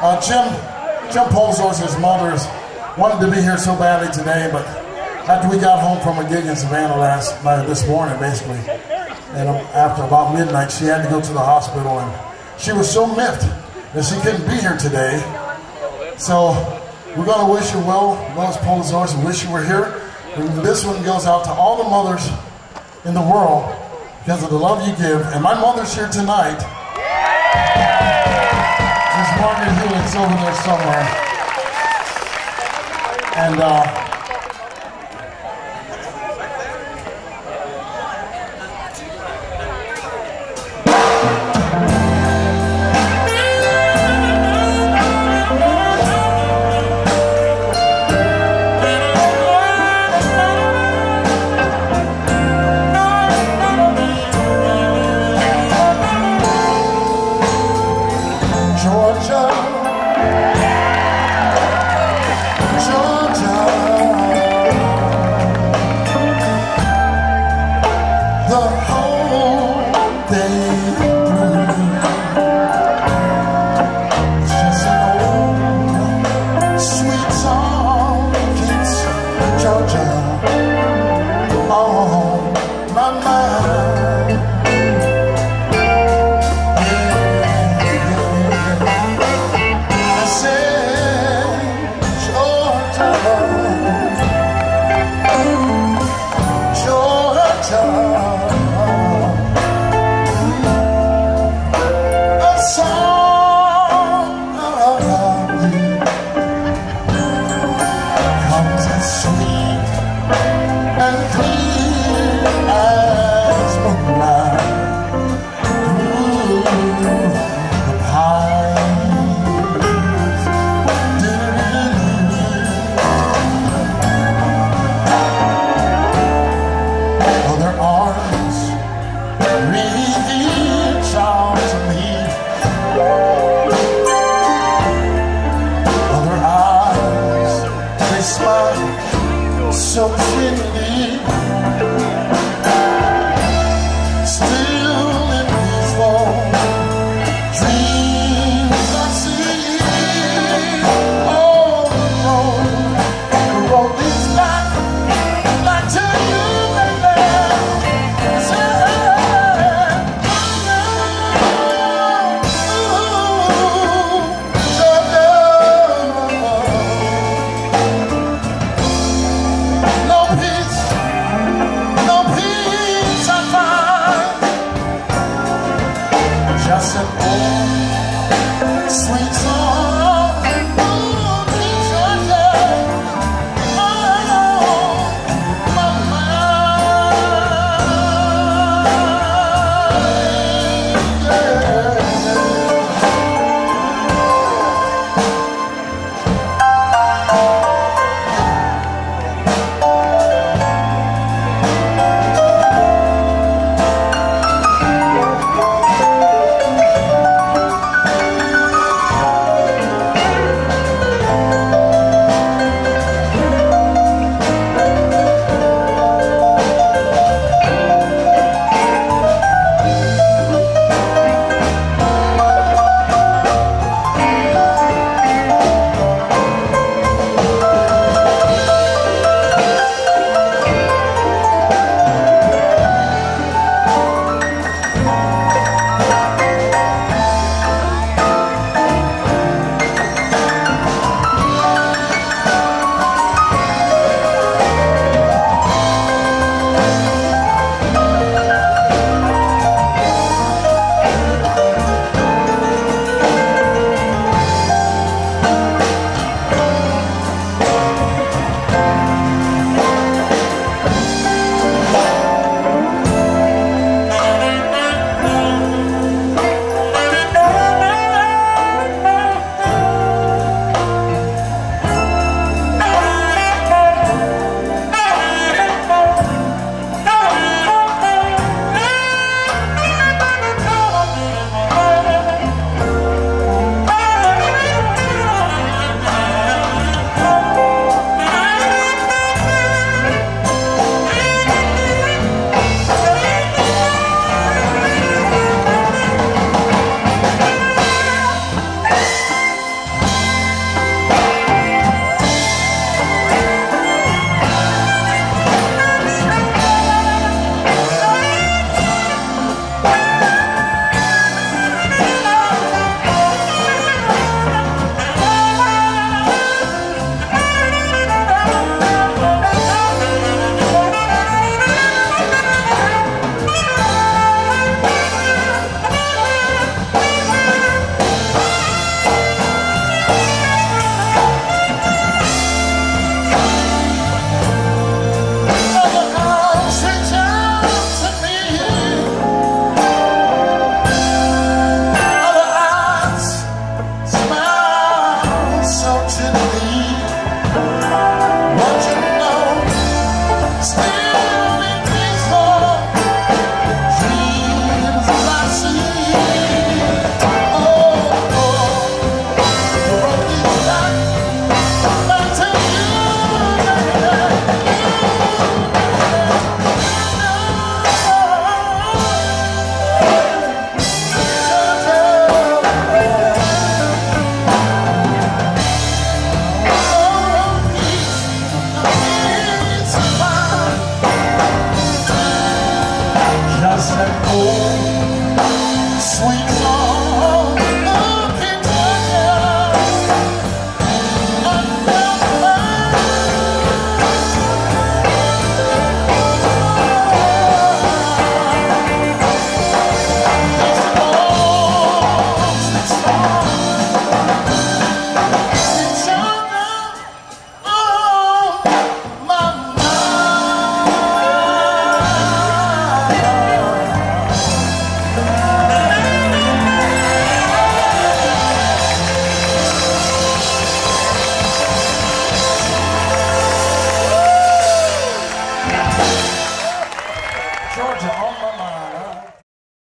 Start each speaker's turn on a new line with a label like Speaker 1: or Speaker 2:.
Speaker 1: Uh, Jim, Jim Polzor's mother's wanted to be here so badly today, but after we got home from a gig in Savannah last night, this morning basically, and um, after about midnight, she had to go to the hospital, and she was so miffed that she couldn't be here today. So we're going to wish you well, Lois Polizors, and wish you were here. And this one goes out to all the mothers in the world because of the love you give. And my mother's here tonight. There's Margaret Hulett's over there somewhere. And uh, time